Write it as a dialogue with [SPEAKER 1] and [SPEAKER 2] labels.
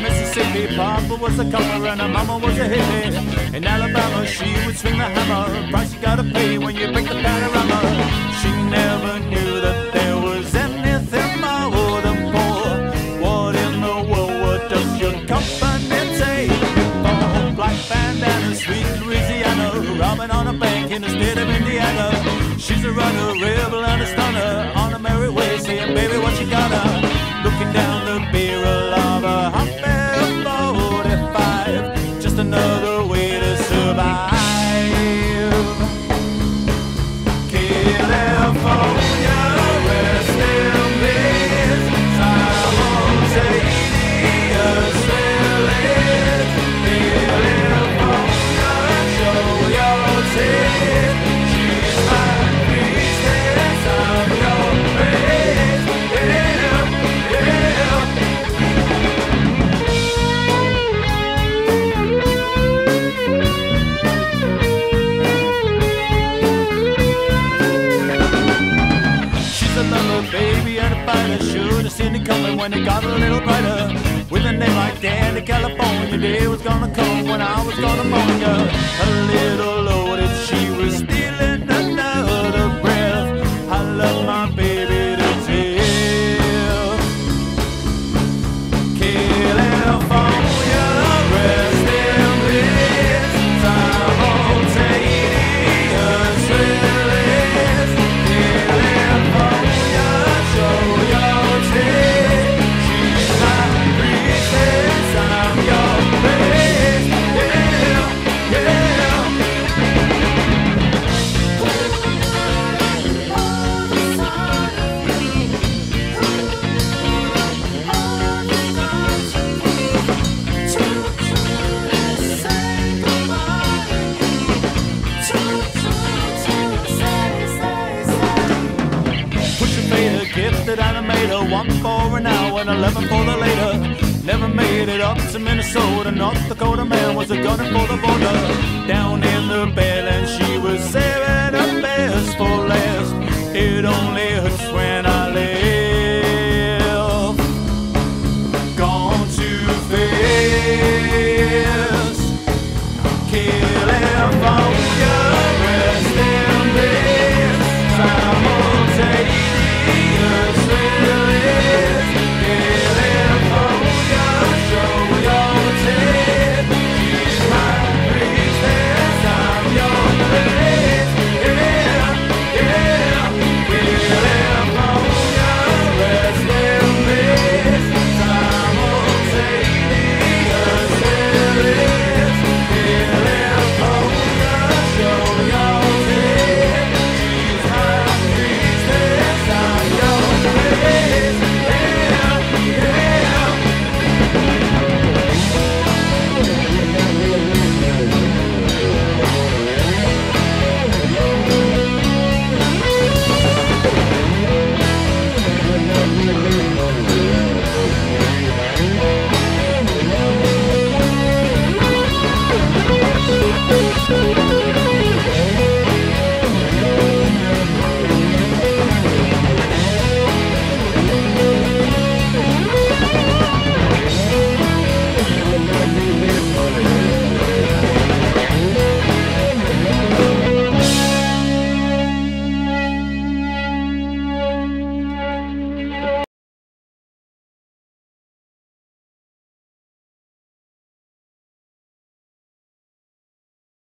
[SPEAKER 1] Mississippi. Papa was a comer and her mama was a hippie. In Alabama, she would swing the hammer. Price you gotta pay when you break the panorama. She never knew that there was anything more than poor. What in the world what does your company take for? Black bandana, sweet Louisiana, robbing on a bank in the state of Indiana. She's a runner, when it got a little brighter. With a name like Danny California, day was gonna come when I was gonna mourn ya. A little loaded, she was stealing gifted animator, one for an hour and eleven for the later. Never made it up to Minnesota. North Dakota man was a gunner for the border. Down